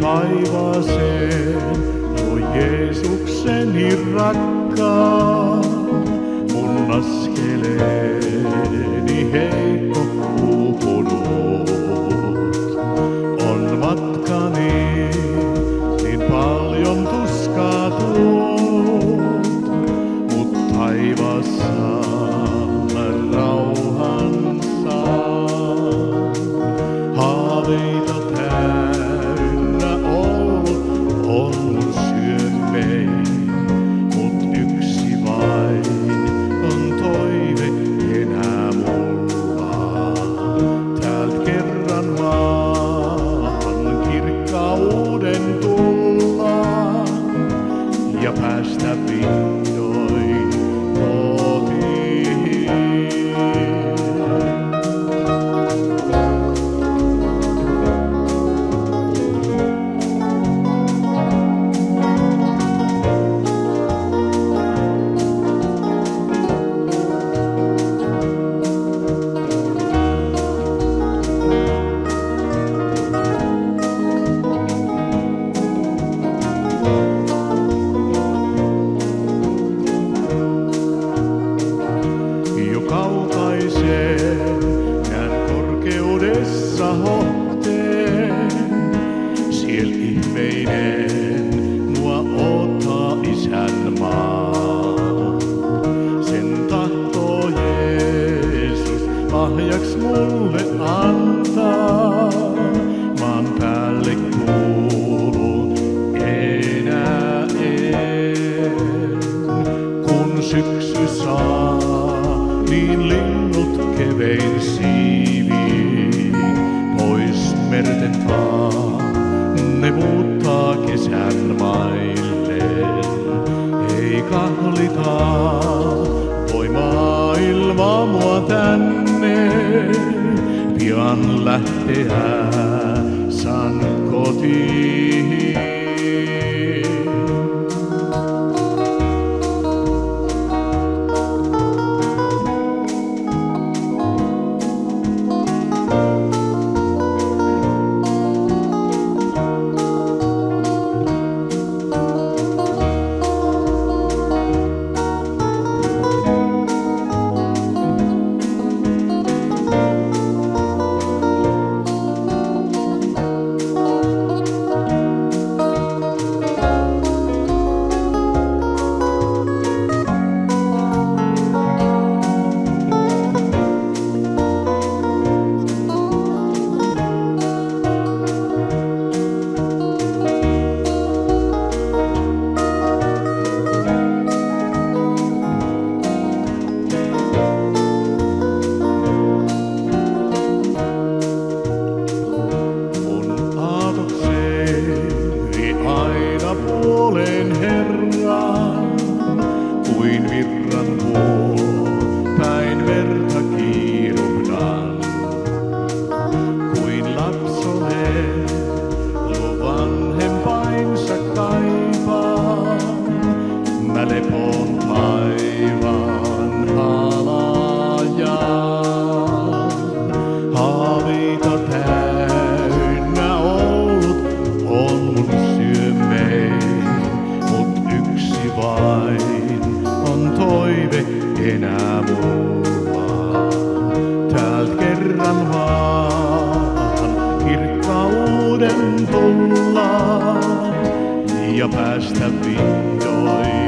taivaaseen. Tuo Jeesukseni rakkaan mun askeleeni niin hei. Siiviin pois merten taa. Ne muuttaa kesän maille, ei kahlita. Voi maailma mua tänne, pian lähteä aina puoleen Herran, kuin virran vuo, päin verta kiiruhdan. Kuin lapsonen luo vanhempainsa kaipaa, mä lepoon kerran kirkkauden ja päästä vihdoin